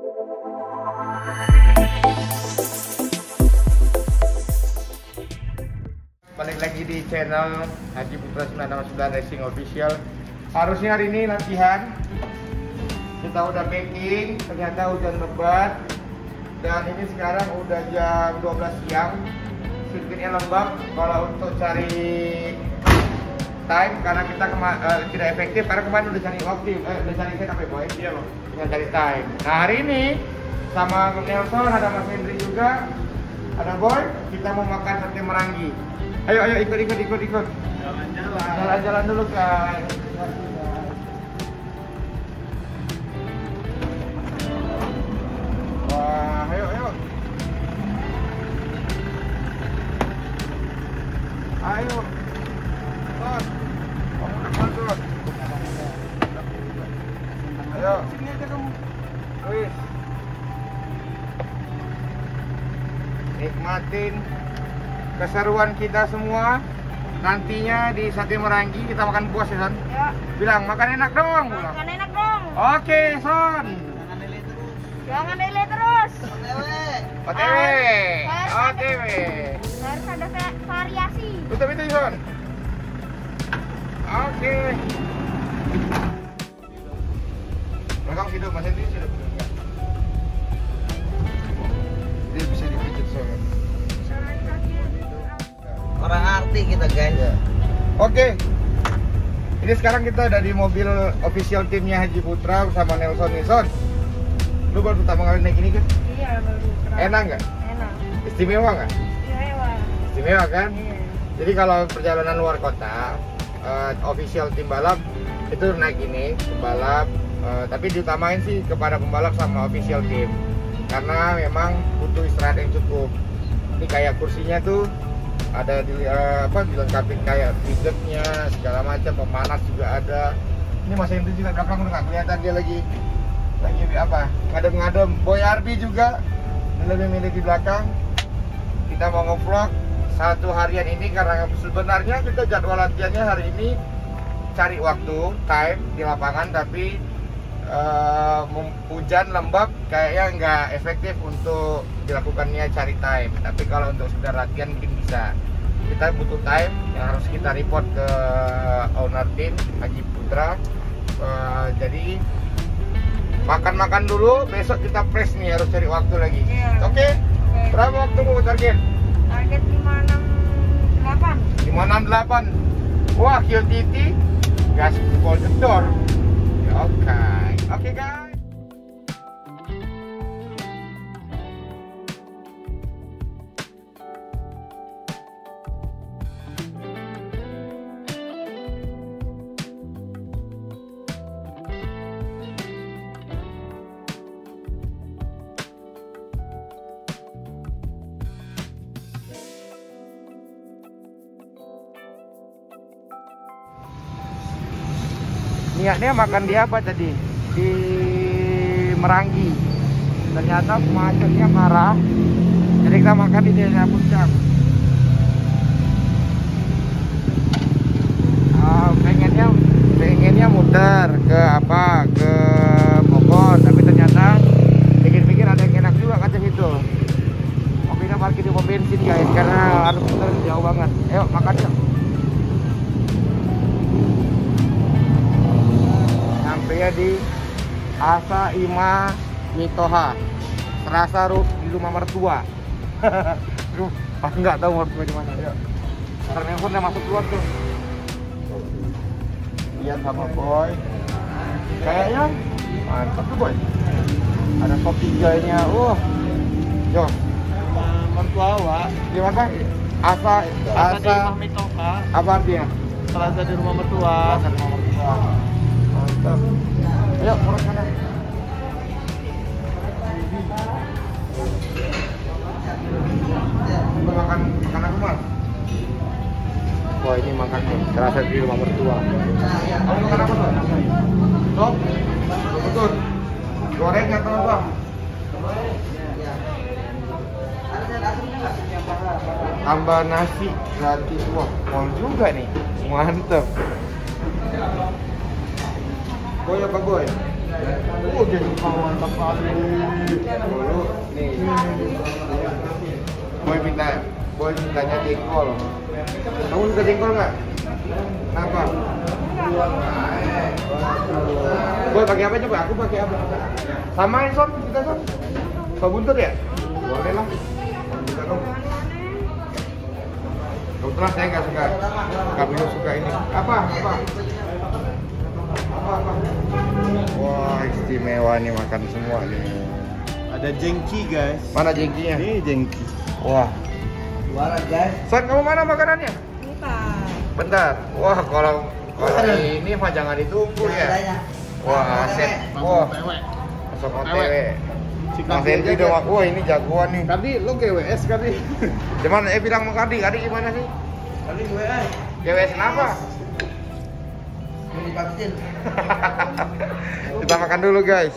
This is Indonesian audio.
Balik lagi di channel Haji Putra 969 Racing Official. Harusnya hari ini latihan. Kita udah packing, ternyata hujan lebat. Dan ini sekarang udah jam 12 siang. Sirkuitnya lembab. Kalau untuk cari time karena kita kema- eh, tidak efektif karena kemarin udah cari waktu, eh, udah cari apa ya, boy? Iya loh. Tinggal cari time. Nah hari ini sama Nelson ada Mas Hendri juga, ada Boy. Kita mau makan sate merangi. Ayo ayo ikut ikut ikut ikut. Jalan-jalan. Jalan-jalan dulu kan. Ayo. Sini aja kamu. Wis. Nikmatin keseruan kita semua. Nantinya di Sate Merangi kita makan puas ya, Son. Ya, Bilang makan enak dong, bilang. makan enak dong. Oke, Son. Jangan delay terus. Jangan delay terus. OTW. OTW. Harus ada- OTW. Harus ada va- variasi. Tutup itu, Son. Oke. Belakang hidup, Mas Hendri sudah benar enggak? Dia bisa dipijit, Son. Orang arti kita guys. Ya. Oke. Ini sekarang kita ada di mobil official timnya Haji Putra bersama Nelson Nison. Lu baru pertama kali naik ini kan? Iya, baru. Enak nggak? Enak. Istimewa nggak? Istimewa. Istimewa kan? Iya. Jadi kalau perjalanan luar kota, eh, official tim balap itu naik ini pembalap, eh, tapi diutamain sih kepada pembalap sama official tim karena memang butuh istirahat yang cukup. Ini kayak kursinya tuh ada di eh, apa dilengkapi kayak fidgetnya segala macam pemanas juga ada. Ini Mas Hendri juga belakang udah kelihatan dia lagi lagi apa ngadem-ngadem. Boy Arbi juga lebih milih di belakang. Kita mau ngevlog satu harian ini karena sebenarnya kita jadwal latihannya hari ini cari waktu time di lapangan tapi mem- hujan lembab kayaknya nggak efektif untuk dilakukannya cari time. Tapi kalau untuk sekedar latihan mungkin bisa. Kita butuh time yang harus kita report ke owner tim Haji Putra. Eh, jadi makan-makan dulu besok kita press nih harus cari waktu lagi. Iya. oke? Oke. berapa waktu mau target Target 568. 568 Wah QTT Gas pol jedor Ya, Oke Oke guys Niatnya makan di apa tadi? Di Merangi Ternyata macetnya parah. Jadi kita makan di daerah puncak. Ah, pengennya pengennya muter ke apa ke Bogor. Tapi ternyata pikir-pikir ada yang enak juga kata situ. Mobilnya parkir di bensin guys. Karena harus muter jauh banget. Ayo makan yuk sampai ya di Asa Ima Mitoha. Terasa ru di rumah mertua Duh, pas nggak tahu mertua di mana. Yuk ntar nelfon udah masuk keluar tuh. Ian sama Boy. Kayaknya mantap tuh Boy. Ada kopi nya wah yo. Mertua awak. gimana asa Asa di asa rumah Mitoka. apa artinya? Terasa di rumah mertua. Alasan nomor dua. Mantap. Ayo, ini makan terasa di rumah mertua. Kamu makan apa tuh? Sop? Betul. Goreng atau apa? Tambah nasi gratis, wah, mall juga nih, mantep. Boy apa boy? Oh, jengkol mantap kali. Dulu nih. Boy minta, boy mintanya jengkol. Kamu suka jengkol nggak? Kenapa? Boy pakai apa coba? Aku pakai apa? Samain son, kita son. Kau buntut ya? Boleh lah. Kita dong. Kebetulan saya nggak suka, kami suka ini. Apa? Apa? Apa? Apa? Wah istimewa nih makan semua nih. Ada jengki, guys. Mana jengkinya? Ini jengki. Wah. Suara, guys. Son, kamu mana makanannya? Ini Pak. Bentar. Wah, kalau kalau ini mah jangan ditunggu ya. Wah, aset. Wah, masuk OTW. Aja, udah Kak. mak- wah ini jagoan nih. Kardi, lo GWS Kardi. Cuman eh bilang sama Kardi, Kardi gimana sih? Kardi GWS. GWS kenapa? Mau divaksin. Kita makan dulu guys.